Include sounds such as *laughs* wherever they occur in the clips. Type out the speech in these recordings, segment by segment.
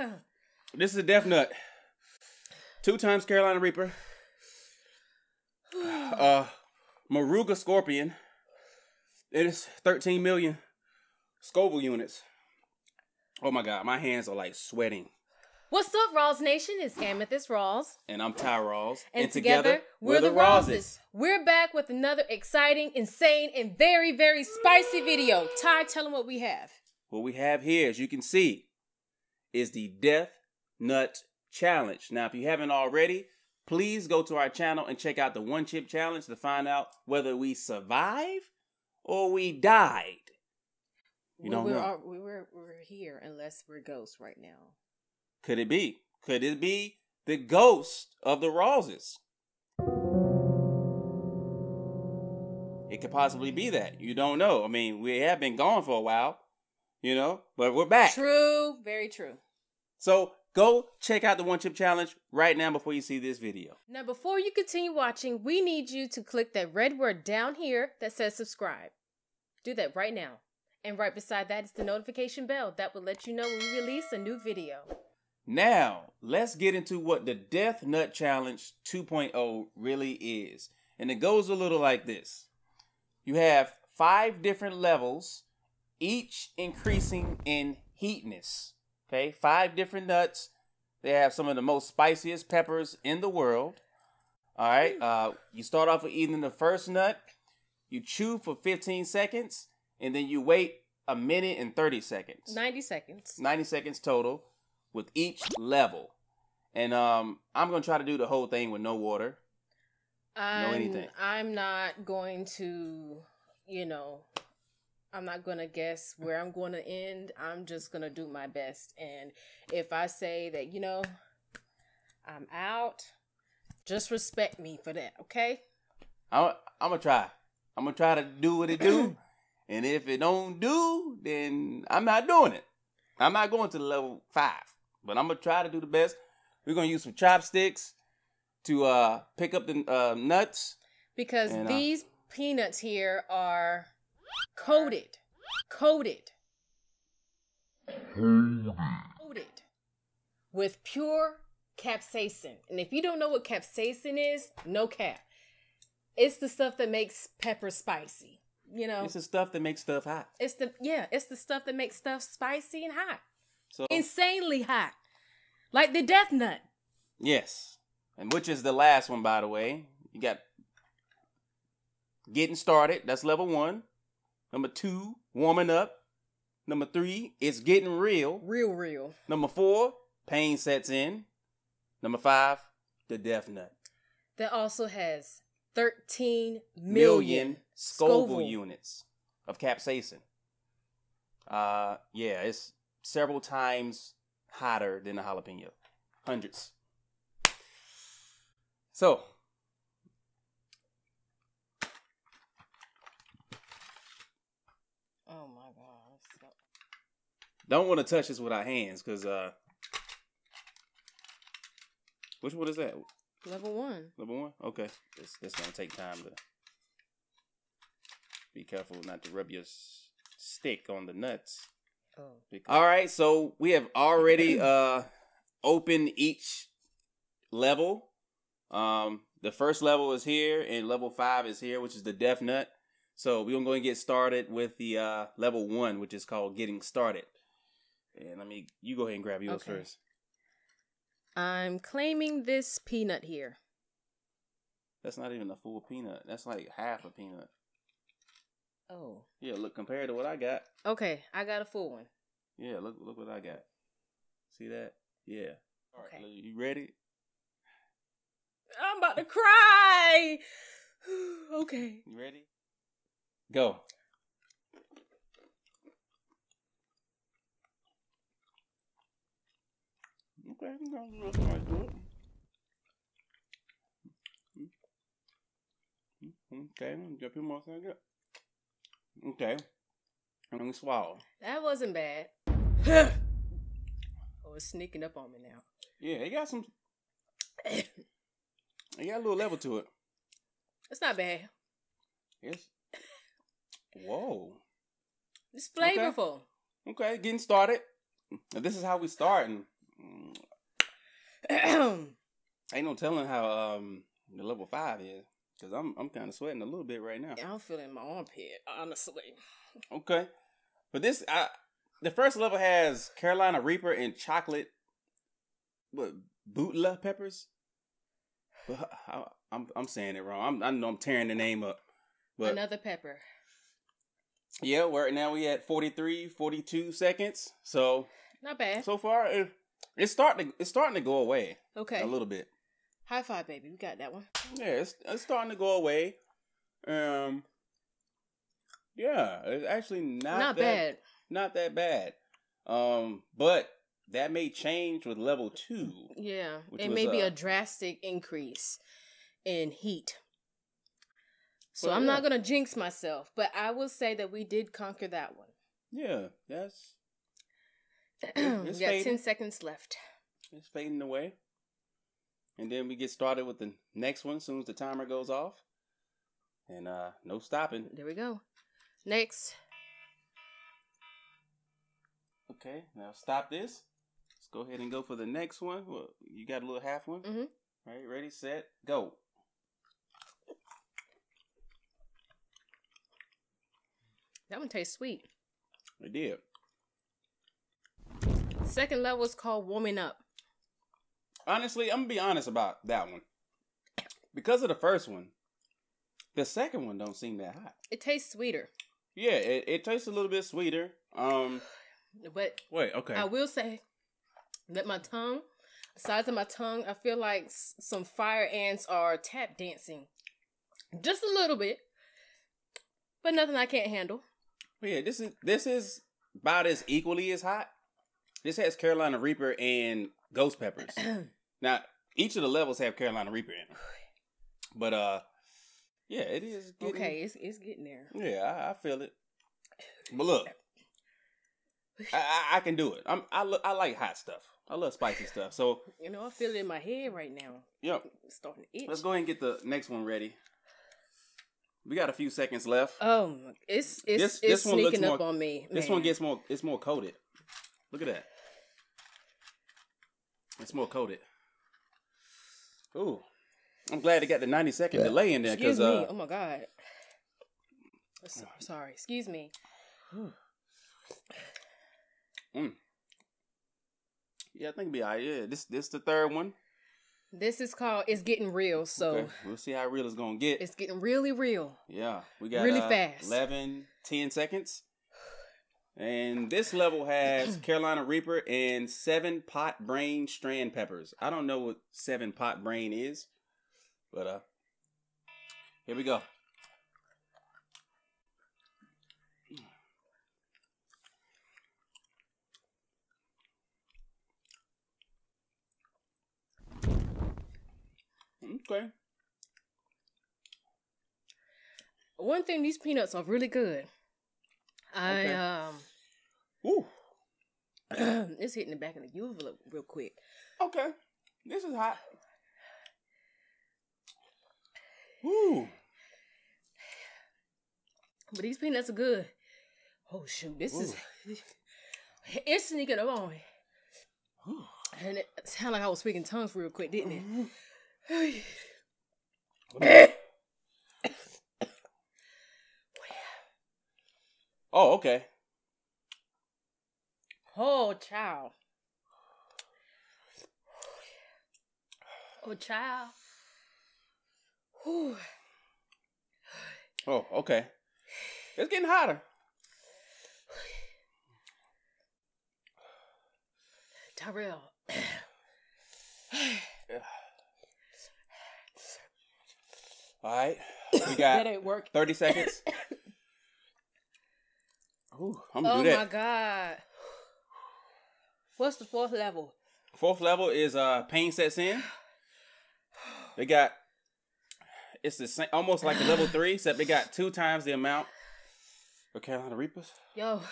*laughs* This is a Death Nut. Two times Carolina Reaper. *sighs* Uh, Moruga Scorpion. It is 13 million Scoville units. Oh my god, my hands are like sweating. What's up, Rawls Nation? It's Amythest Rawls. And I'm Ty Rawls. And, together, we're, the Rawlses. We're back with another exciting, insane, and very, very spicy video. Ty, tell them what we have. What we have here, as you can see, is the Death Nut Challenge. Now, if you haven't already, please go to our channel and check out the One Chip Challenge to find out whether we survived or we died. You don't we're, know. all- we we're, we're here unless we're ghosts right now. Could it be? Could it be the ghost of the Rawlses? It could possibly be that. You don't know. I mean, we have been gone for a while, you know, but we're back. True, very true. So go check out the One Chip Challenge right now before you see this video. Now, before you continue watching, we need you to click that red word down here that says subscribe. Do that right now. And right beside that is the notification bell that will let you know when we release a new video. Now, let's get into what the Death Nut Challenge 2.0 really is. And it goes a little like this you have five different levels, each increasing in heatness. Okay, five different nuts. They have some of the most spiciest peppers in the world. All right, uh, you start off with eating the first nut, you chew for 15 seconds, and then you wait a minute and 30 seconds. 90 seconds. 90 seconds total with each level. And um, I'm gonna try to do the whole thing with no water. I'm, anything. I'm not going to, you know, I'm not going to guess where I'm going to end. I'm just going to do my best. And if I say that, you know, I'm out, just respect me for that, okay? I'm, I'm gonna try. I'm gonna try to do what it do. *clears throat* and if it don't do, then I'm not doing it. I'm not going to the level five. But I'm gonna try to do the best. We're gonna use some chopsticks to uh pick up the uh, nuts. Because And, uh, these peanuts here are coated, coated, coated with pure capsaicin. And if you don't know what capsaicin is, no cap. It's the stuff that makes pepper spicy. You know, It's the stuff that makes stuff hot. it's the yeah, it's the stuff that makes stuff spicy and hot, So insanely hot, like the death nut. Yes. And which is the last one, by the way. You got getting started. That's level one. Number two, warming up. Number three, it's getting real. Real, real. Number four, pain sets in. Number five, the death nut. That also has 13 Million million Scoville, Scoville. units of capsaicin. Uh, yeah, it's several times hotter than a jalapeno. Hundreds. So, Oh my god. So- Don't want to touch this with our hands because uh which one is that? Level one. Level one? Okay. This this gonna take time to be careful not to rub your s- stick on the nuts. Oh. All right, so we have already *clears throat* uh opened each level. Um the first level is here and level 5 is here, which is the death nut. So we're going to go and get started with the uh level 1, which is called getting started. And let me you go ahead and grab yours Okay. first. I'm claiming this peanut here. That's not even a full peanut. That's like half a peanut. Oh. Yeah, look compared to what I got. Okay, I got a full one. Yeah, look look what I got. See that? Yeah. All right, Okay. you ready? I'm about to cry. *sighs* okay. You ready? Go. Okay, I'm gonna do this right to it. Okay, get a more seconds. Okay. Let me swallow. That wasn't bad. *sighs* oh, it's sneaking up on me now. Yeah, it got some. It got a little level to it. It's not bad. Yes. Whoa. It's flavorful. Okay, getting started. This is how we start, and *clears throat* Ain't no telling how um the level five is because I'm I'm kind of sweating a little bit right now. I'm feeling my armpit, honestly. Okay, but this I the first level has Carolina Reaper and chocolate what bootla peppers. But I, I'm I'm saying it wrong. I'm, I know I'm tearing the name up. But Another pepper. yeah, we're now we at 43, 42 seconds. So Not bad. so far it, it's starting to it's starting to go away Okay. a little bit. High five, baby. We got that one. Yeah, it's, it's starting to go away. Um, yeah, it's actually not Not, that, bad. Not that bad. Um, but that may change with level two. Yeah. It may be uh, a drastic increase in heat. So Well, I'm not gonna jinx myself, but I will say that we did conquer that one. Yeah, that's *clears throat* we it's got fading. ten seconds left. it's fading away. And then we get started with the next one as soon as the timer goes off. And uh no stopping. There we go. Next. Okay, now stop this. Let's go ahead and go for the next one. Well, you got a little half one? Mhm. All right, ready, set, go. That one tastes sweet. It did. Second level is called warming up. Honestly, I'm gonna be honest about that one. Because of the first one, the second one don't seem that hot. It tastes sweeter, Yeah, it, it tastes a little bit sweeter. Um, but wait, okay. I will say that my tongue, the size of my tongue, I feel like s- some fire ants are tap dancing, just a little bit, but nothing I can't handle. yeah, this is this is about as equally as hot. This has Carolina Reaper and Ghost Peppers. *clears throat* now, each of the levels have Carolina Reaper in them. But uh, yeah, it is. Getting, okay, it's it's getting there. Yeah, I, I feel it. But look, I, I, I can do it. I'm I look I like hot stuff. I love spicy stuff. So *laughs* You know, I feel it in my head right now. yep. It's starting to itch. Let's go ahead and get the next one ready. We got a few seconds left. Oh, it's it's This- it's this one looks sneaking up more- on me. this one gets more. It's more coated. Look at that. It's more coated. Ooh, I'm glad they got the 90 second delay in there Excuse because me. uh, oh my god. So- sorry. Excuse me. yeah, I think it'll be alright. Yeah, this this the third one. This is called "It's Getting Real." So Okay, we'll see how real it's gonna get. it's getting really real. Yeah, we got Really uh, fast. 11, 10 seconds. And this level has *clears throat* Carolina Reaper and seven pot brain strain peppers. I don't know what seven pot brain is, but uh, here we go. Okay. One thing, these peanuts are really good. I Okay. um. *clears throat* it's hitting the back of the uvula real quick. Okay. This is hot. Ooh. But these peanuts are good. Oh shoot, this is *laughs* it's sneaking up on me. And it sounded like I was speaking tongues real quick, didn't it? *sighs* *coughs* Oh, okay. Oh, child. Oh, child. Whew. Oh, okay. It's getting hotter. Tyrell. All right. We got that ain't work. 30 seconds. *coughs* Ooh, I'm gonna Oh do my god. What's the fourth level? Fourth level is uh pain sets in. They got it's the same almost like a level *sighs* three, except they got two times the amount for Carolina Reapers. Yo,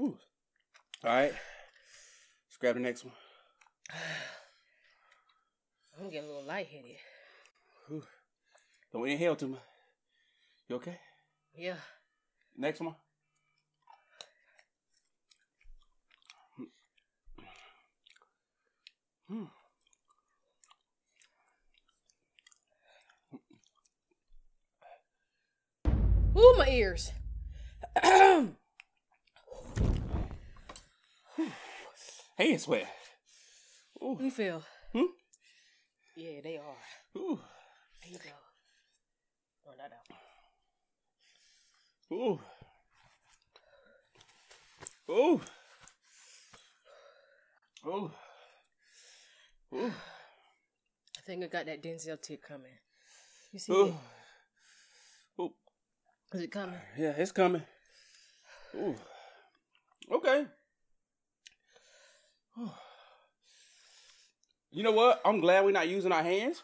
Ooh. All right. Let's grab the next one. *sighs* I'm getting a little lightheaded. Ooh. Don't inhale too much. You okay? Yeah. Next one. Mm. Ooh, my ears. hey, it's wet. Ooh. You feel? Hmm? Yeah, they are. Ooh. There you go. Oh, not that one. Ooh. Ooh. Ooh. Ooh. I think I got that Denzel tip coming. You see Ooh. it? Ooh. Is it coming? Yeah, it's coming. Ooh. Okay. *sighs* You know what? I'm glad we're not using our hands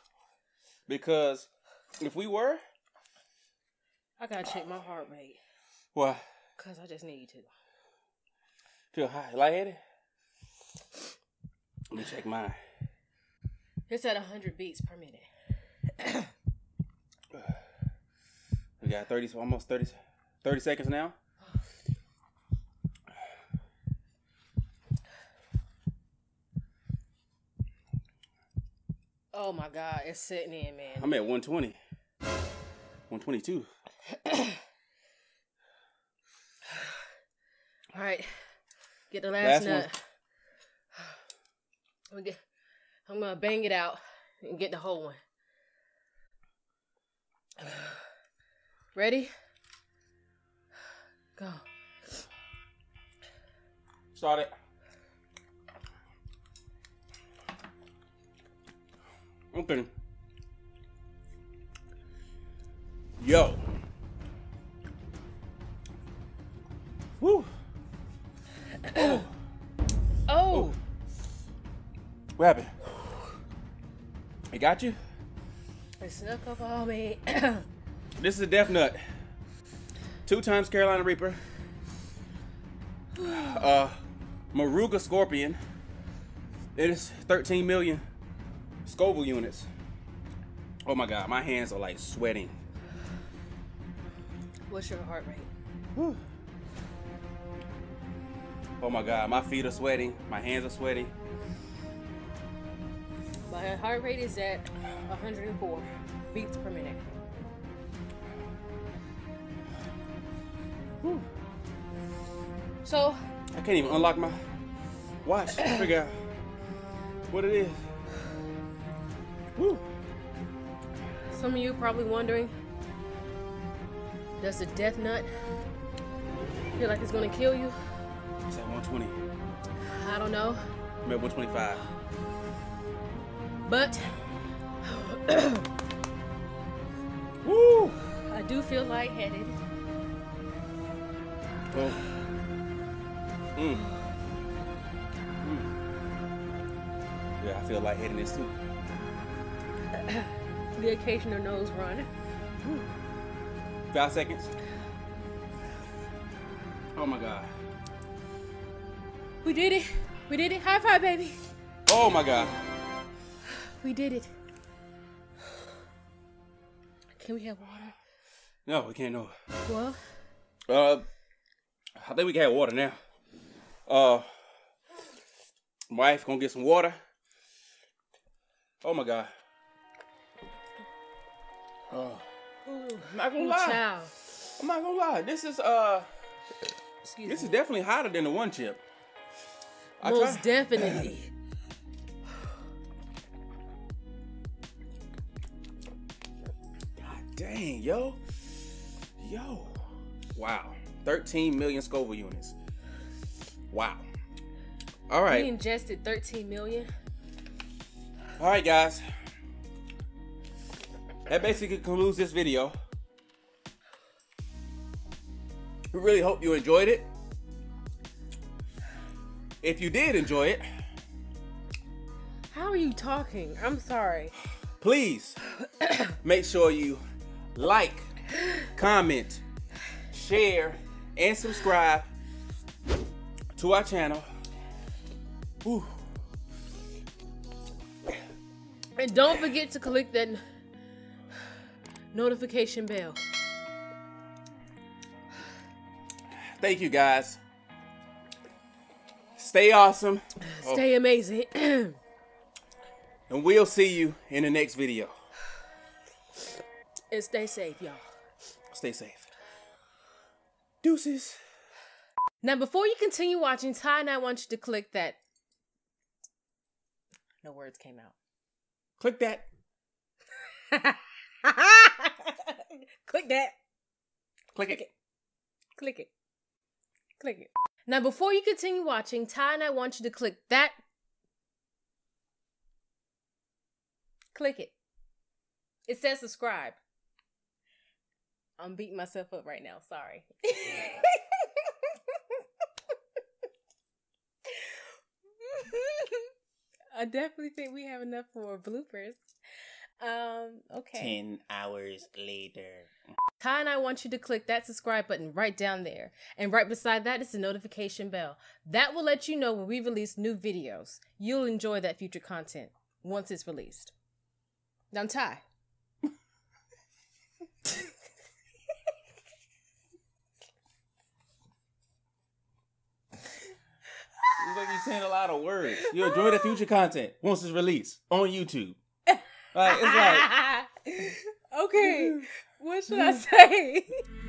because if we were, I gotta check my heart rate. well, Cause I just need to. feel high, lightheaded. Let me check mine. It's at hundred beats per minute. We got 30, almost 30, 30 seconds now. Oh my god, it's sitting in, man. I'm at 120. 122. All right, get the last, Last nut. I'm, get, I'm gonna bang it out and get the whole one. Ready? Go. Start it. Okay. Yo. Woo. Oh. Oh, What happened? It got you? it snuck up on me. *clears throat* This is a death nut. Two times Carolina Reaper. Uh, Moruga Scorpion. It is 13 million Scoville units. Oh my god, my hands are like sweating. What's your heart rate? Whew. Oh my god, my feet are sweating, my hands are sweating. My heart rate is at 104 beats per minute. So, I can't even unlock my watch to figure out what it is. Woo. some of you probably wondering, does the death nut feel like it's gonna kill you? It's at 120. I don't know, I'm at 125. But *coughs* Woo! I do feel lightheaded. Oh. Mm. Mm. Yeah, I feel lightheadedness too. *coughs* The occasional nose run. Five seconds. Oh my god. We did it. We did it. High five, baby. Oh my god. We did it. Can we have water? No, we can't know. Well, Uh, I think we can have water now. Uh, wife gonna get some water. Oh my god. Oh, I'm not gonna lie. child. I'm not gonna lie. This is uh, Excuse this me. is definitely hotter than the one chip. I Most definitely. *clears throat* *laughs* dang, yo. Yo. Wow. 13 million Scoville units. Wow. All right. We ingested 13 million. All right, guys. That basically concludes this video. We really hope you enjoyed it. If you did enjoy it, How are you talking? I'm sorry. please make sure you like, comment, share, and subscribe to our channel. Whew. And don't forget to click that notification bell. Thank you, guys. Stay awesome, Stay amazing. *clears throat* and we'll see you in the next video. And stay safe, y'all. Stay safe. Deuces. Now, before you continue watching, Ty and I want you to click that. No words came out. Click that. *laughs* click that. Click it. Click it. Click it. Now, before you continue watching, Ty and I want you to click that. Click it. It says subscribe. I'm beating myself up right now. Sorry. I definitely think we have enough for bloopers. Um, okay. 10 hours later. Ty and I want you to click that subscribe button right down there. And right beside that is the notification bell. That will let you know when we release new videos. You'll enjoy that future content once it's released. Now, Ty. It's like you're saying a lot of words. You enjoy the future content once it's released on YouTube. Like it's like *laughs* okay, what should I mm. say? *laughs*